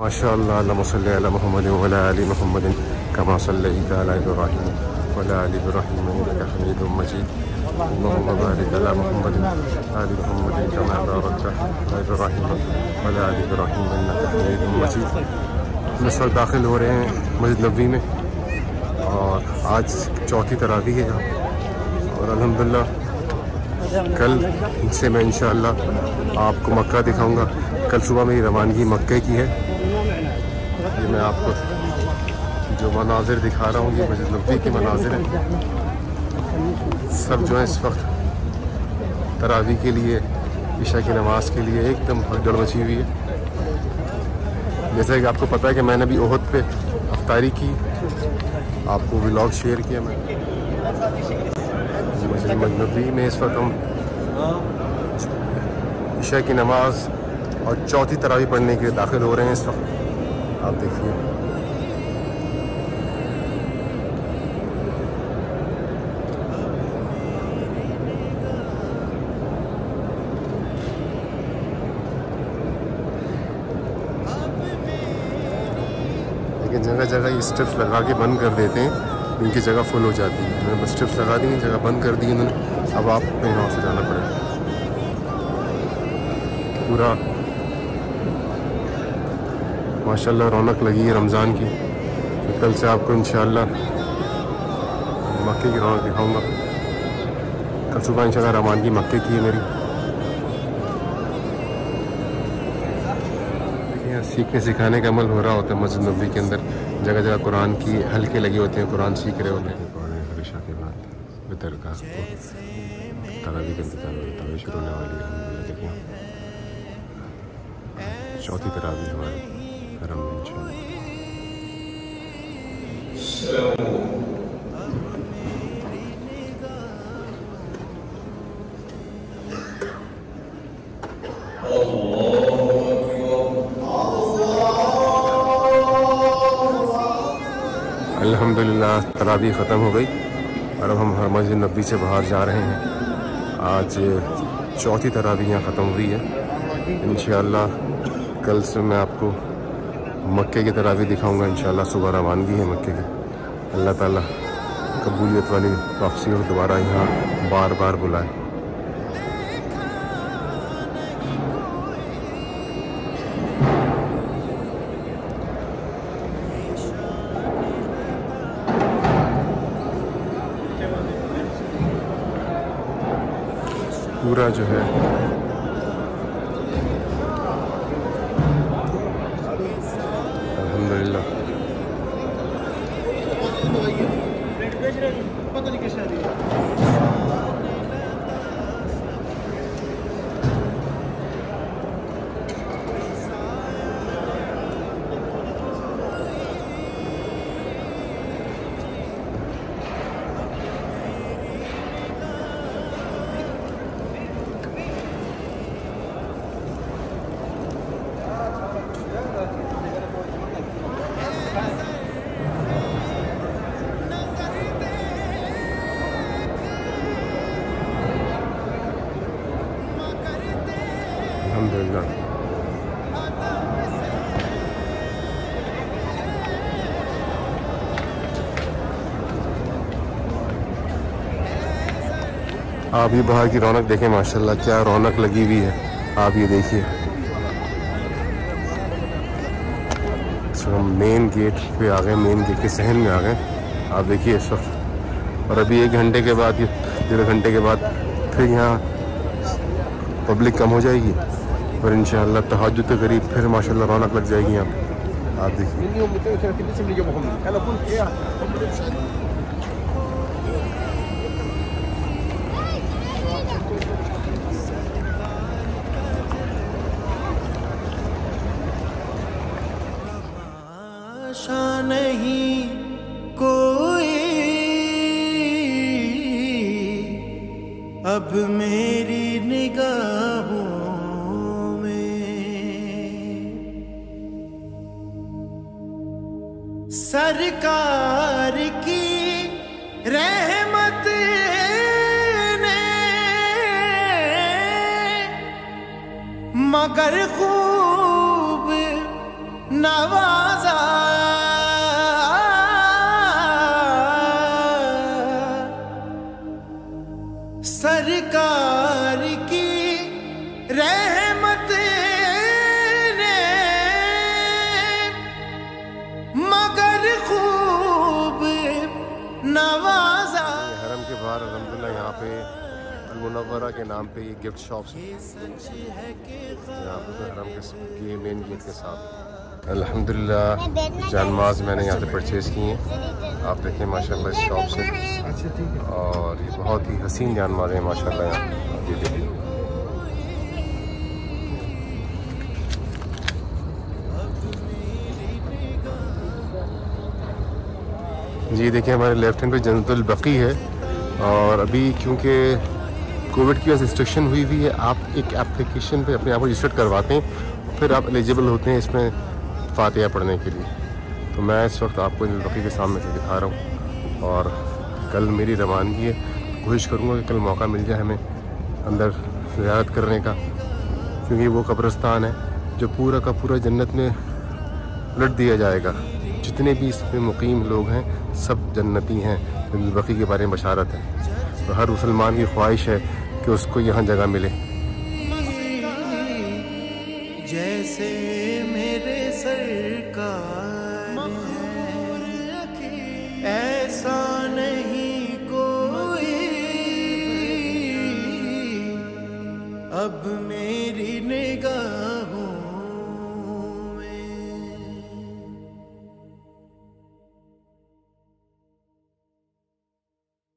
माशा आल मजीद। इस वक्त दाखिल हो रहे हैं मस्जिद नबी में। और आज चौथी तरावी है यहाँ और अल्हम्दुलिल्लाह, कल से मैं इन आपको मक्का दिखाऊँगा। कल सुबह मेरी रवानगी मक्के की है। ये मैं आपको जो मनाजिर दिखा रहा हूँ, ये मस्जिद नबी के मनाजिर हैं। सब जो है इस वक्त तरावी के लिए, ईशा की नमाज़ के लिए एकदम भगदड़ मची हुई है। जैसा कि आपको पता है कि मैंने अभी ओहद पे अफ्तारी की, आपको व्लॉग शेयर किया मैं। मस्जिद मजनबी में इस वक्त हम ईशा की नमाज़ और चौथी तरावी पढ़ने के लिए दाखिल हो रहे हैं इस वक्त। आप देखिए। लेकिन जगह जगह ये स्टेप्स लगा के बंद कर देते हैं, इनकी जगह फुल हो जाती है। मैंने बस स्टेप्स लगा दी, जगह बंद कर दी इन्होंने। अब आपको यहाँ से जाना पड़ेगा। पूरा माशाल्लाह, रौनक लगी है रमज़ान की। तो कल से आपको इन मक्के की रौनक दिखाऊँगा। कल सुबह इंशाल्लाह रवानगी मक्के की है मेरी। सीखने सिखाने का अमल हो रहा होता है मस्जिद नबी के अंदर। जगह जगह कुरान की हल्के लगे होते हैं, कुरान सीख रहे होते हैं के बाद का का शुरू होने वाली है। चौथी तरावी हमारे हरम अल्हम्दुलिल्लाह तरावी ख़त्म हो गई और अब हम हर मस्जिद नबी से बाहर जा रहे हैं। आज चौथी तरावी यहाँ ख़त्म हुई है। इन कल से मैं आपको मक्के की तरह भी दिखाऊँगा इन सुबह रवानगी है मक्के की। अल्लाह ताला कबूलियत वाली वापसी और दोबारा यहाँ बार बार बुलाए। पूरा जो है अल्हम्दुलिल्लाह आप ये बाहर की रौनक देखें, माशाल्लाह, क्या रौनक लगी हुई है। आप ये देखिए। हम मेन गेट पे आ गए मेन गेट के सहन में आ गए। आप देखिए इस वक्त। और अभी एक घंटे के बाद ये डेढ़ घंटे के बाद फिर यहाँ पब्लिक कम हो जाएगी। और इन तहजद के करीब फिर माशा रौनक लग जाएगी यहाँ आप देखिए नहीं कोई। अब मेरी निगाहों सरकार की रहमत ने। मगर खूब नवाजा। सरकार की रहमत अलहमदिल्ला यहाँ पे अलमुनवरा के नाम पे ये गिफ्ट शॉप्स यहाँ पे तो हरम के मेन गेट के साथ। अल्हम्दुलिल्लाह, जानमाज मैंने यहाँ से परचेज़ की हैं। आप देखें माशाल्लाह, इस शॉप से। और ये बहुत ही हसीन जानमाज है, माशाल्लाह, यहाँ ये देखिए। जी, देखिए, हमारे लेफ़्ट हैंड पे जनतुल बकी है। और अभी क्योंकि कोविड की वजह से रिस्ट्रिक्शन हुई हुई है, आप एक एप्लीकेशन पे अपने आप को रजिस्टर्ड करवाते हैं, फिर आप एलिजिबल होते हैं इसमें फातिहा पढ़ने के लिए। तो मैं इस वक्त आपको इन बकी के सामने से दिखा रहा हूँ और कल मेरी रवानगी है। कोशिश करूँगा कि कल मौका मिल जाए हमें अंदर ज़्यारत करने का, क्योंकि वो कब्रस्तान है, जो पूरा का पूरा जन्नत में लट दिया जाएगा। जितने भी इसमें मुकीम लोग हैं, सब जन्नती हैं। बकी के बारे में बशारत है। तो हर मुसलमान की ख्वाहिश है कि उसको यहाँ जगह मिले। जैसे मेरे सरकार ऐसा नहीं कोई। अब मेरी निगाह